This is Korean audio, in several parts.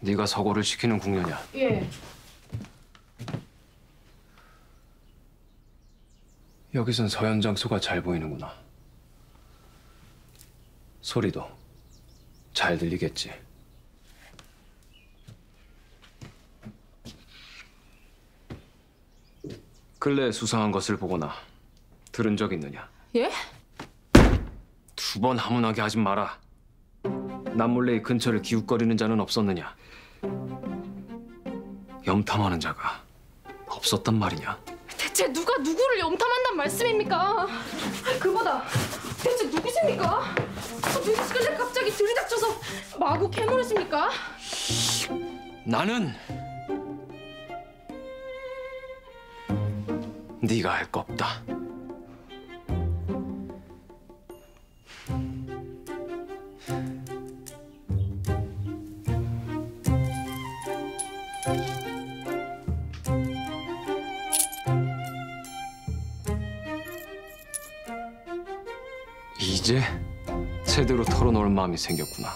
네가 서고를 시키는 궁녀냐? 예. 여기선 서현장소가 잘 보이는구나. 소리도 잘 들리겠지. 근래 수상한 것을 보거나 들은 적 있느냐? 예? 두 번 하문하게 하지 마라. 남몰래 이 근처를 기웃거리는 자는 없었느냐? 염탐하는 자가 없었단 말이냐? 대체 누가 누구를 염탐한단 말씀입니까? 그보다 대체 누구십니까? 누구시길래 갑자기 들이닥쳐서 마구 캐물으십니까? 나는 네가 할 거 없다. 이제 제대로 털어놓을 마음이 생겼구나.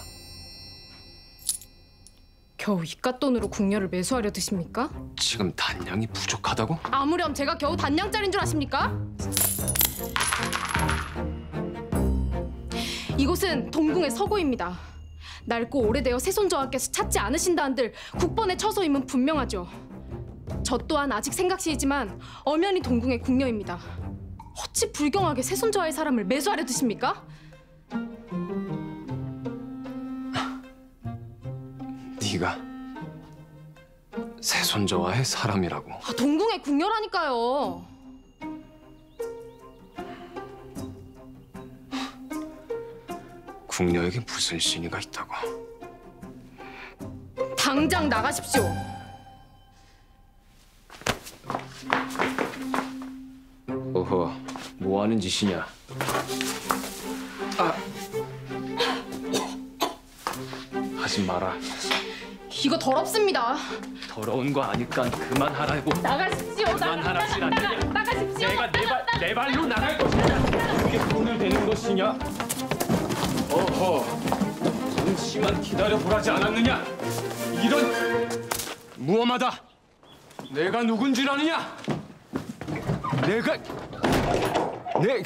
겨우 이깟 돈으로 궁녀를 매수하려 드십니까? 지금 단량이 부족하다고? 아무렴 제가 겨우 단량짜린 줄 아십니까? 이곳은 동궁의 서고입니다. 낡고 오래되어 세손저하께서 찾지 않으신다 한들 국번에 처서임은 분명하죠. 저 또한 아직 생각시이지만 엄연히 동궁의 궁녀입니다. 어찌 불경하게 세손저하의 사람을 매수하려 드십니까? 네가 세손자와의 사람이라고. 아, 동궁의 궁녀라니까요. 궁녀에게 무슨 신의가 있다고? 당장 나가십시오. 뭐 하는 짓이냐? 아, 하지 마라. 이거 더럽습니다. 더러운 거 아니까 그만하라고. 나가십시오. 나가, 그만하라지 나가, 나가, 않느냐? 나가십시오. 내가 내, 발, 내 발로 나갈 것이냐? 그게 돈을 되는 것이냐? 어허, 잠시만 기다려 보라지 않았느냐? 이런 무엄하다. 내가 누군 줄 아느냐? 내가 내